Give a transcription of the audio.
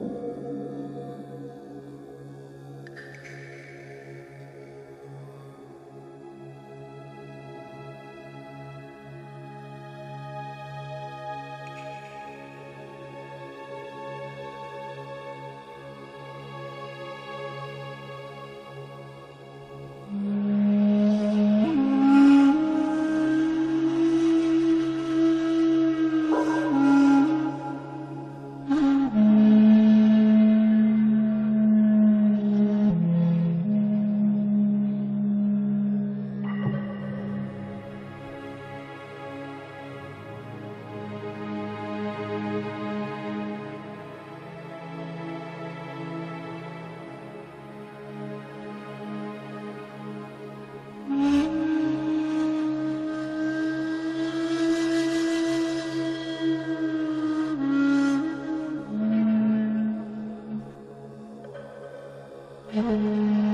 うん。Yeah.